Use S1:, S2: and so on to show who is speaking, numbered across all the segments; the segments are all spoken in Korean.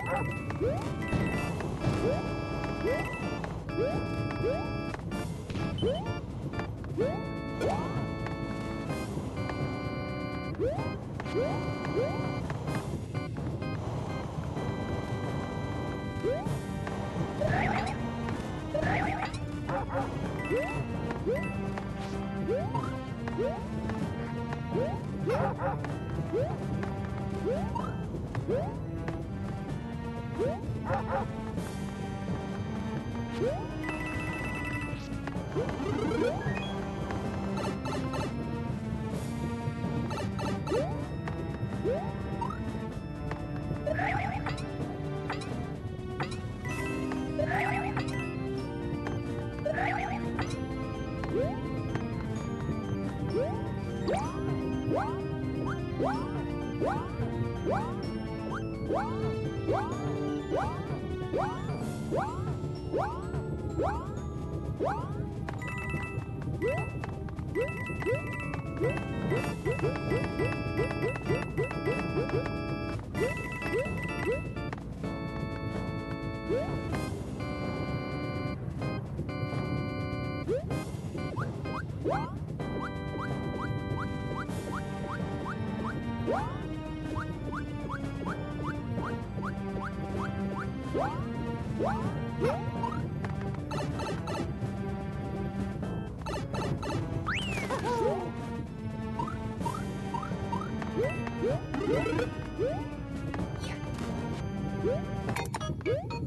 S1: Woo! Woo! What? Woo!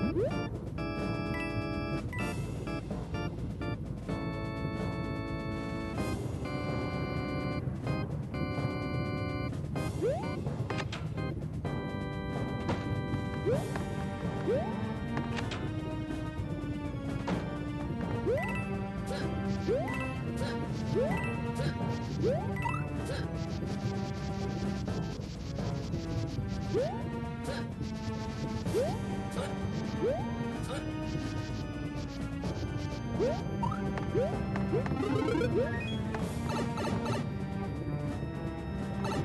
S1: Mm-hmm.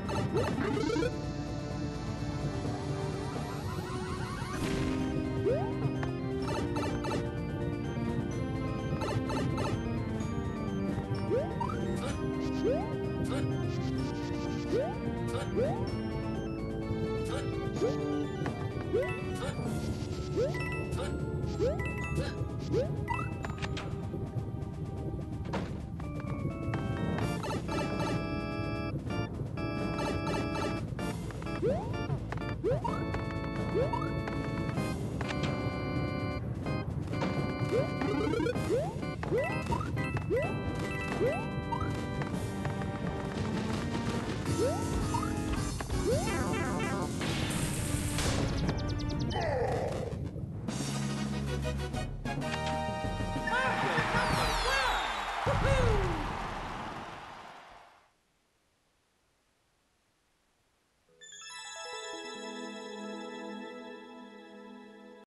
S1: Thank you.